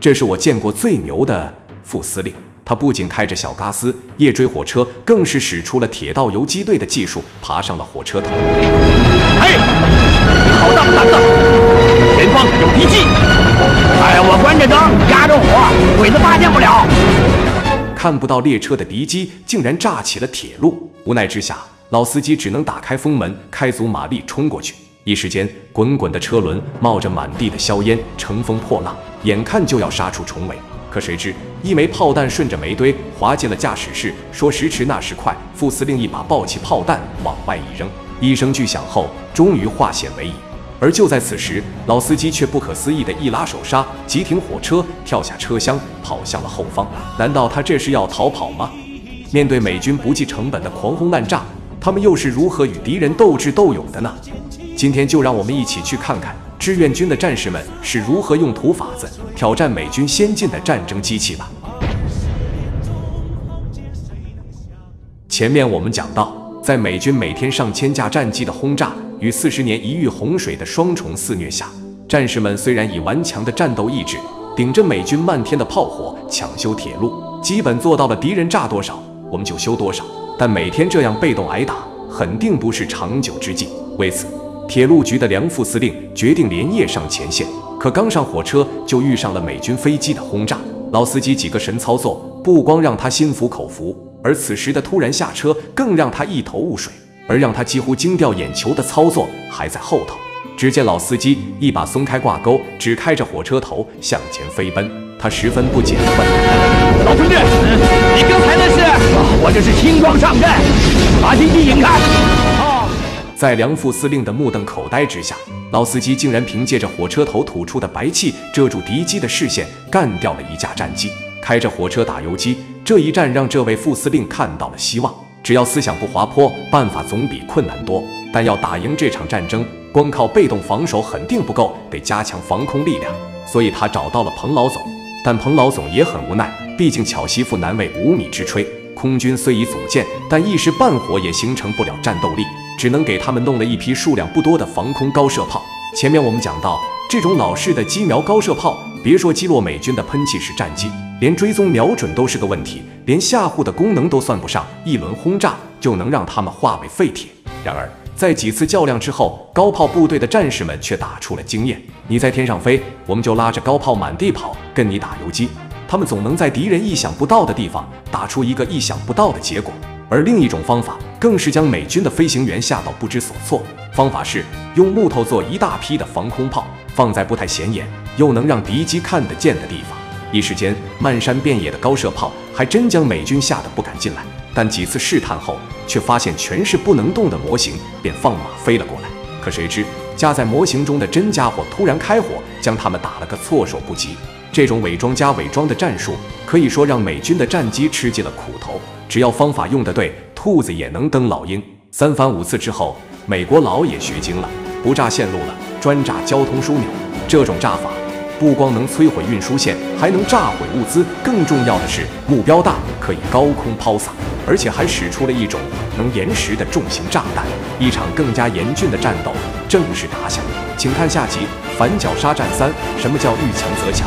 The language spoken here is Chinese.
这是我见过最牛的副司令。他不仅开着小嘎斯夜追火车，更是使出了铁道游击队的技术，爬上了火车头。哎，你好大的胆子！前方有敌机！哎，我关着灯，压着火，鬼子发现不了。看不到列车的敌机竟然炸起了铁路，无奈之下，老司机只能打开风门，开足马力冲过去。一时间，滚滚的车轮冒着满地的硝烟，乘风破浪，眼看就要杀出重围。可谁知，一枚炮弹顺着煤堆滑进了驾驶室。说时迟，那时快，副司令一把抱起炮弹往外一扔，一声巨响后，终于化险为夷。而就在此时，老司机却不可思议的一拉手刹，急停火车，跳下车厢，跑向了后方。难道他这是要逃跑吗？面对美军不计成本的狂轰滥炸，他们又是如何与敌人斗智斗勇的呢？今天就让我们一起去看看志愿军的战士们是如何用土法子挑战美军先进的战争机器吧。前面我们讲到，在美军每天上千架战机的轰炸与四十年一遇洪水的双重肆虐下，战士们虽然以顽强的战斗意志顶着美军漫天的炮火抢修铁路，基本做到了敌人炸多少我们就修多少，但每天这样被动挨打，肯定不是长久之计。为此，铁路局的梁副司令决定连夜上前线，可刚上火车就遇上了美军飞机的轰炸。老司机几个神操作，不光让他心服口服，而此时的突然下车更让他一头雾水。而让他几乎惊掉眼球的操作还在后头。只见老司机一把松开挂钩，只开着火车头向前飞奔。他十分不解地问：“老兄弟，你刚才那是？我这是轻装上阵，把敌机引开。”在梁副司令的目瞪口呆之下，老司机竟然凭借着火车头吐出的白气遮住敌机的视线，干掉了一架战机，开着火车打游击。这一战让这位副司令看到了希望。只要思想不滑坡，办法总比困难多。但要打赢这场战争，光靠被动防守肯定不够，得加强防空力量。所以他找到了彭老总，但彭老总也很无奈，毕竟巧媳妇难为无米之炊。空军虽已组建，但一时半会也形成不了战斗力。只能给他们弄了一批数量不多的防空高射炮。前面我们讲到，这种老式的机瞄高射炮，别说击落美军的喷气式战机，连追踪瞄准都是个问题，连吓唬的功能都算不上，一轮轰炸就能让他们化为废铁。然而，在几次较量之后，高炮部队的战士们却打出了经验：你在天上飞，我们就拉着高炮满地跑，跟你打游击。他们总能在敌人意想不到的地方打出一个意想不到的结果。而另一种方法，更是将美军的飞行员吓到不知所措。方法是用木头做一大批的防空炮，放在不太显眼又能让敌机看得见的地方。一时间，漫山遍野的高射炮还真将美军吓得不敢进来。但几次试探后，却发现全是不能动的模型，便放马飞了过来。可谁知夹在模型中的真家伙突然开火，将他们打了个措手不及。这种伪装加伪装的战术，可以说让美军的战机吃尽了苦头。只要方法用得对，兔子也能登老鹰。三番五次之后，美国佬也学精了，不炸线路了，专炸交通枢纽。这种炸法不光能摧毁运输线，还能炸毁物资。更重要的是，目标大，可以高空抛洒，而且还使出了一种能延时的重型炸弹。一场更加严峻的战斗正式打响。请看下集《反绞杀战三》，什么叫遇强则强？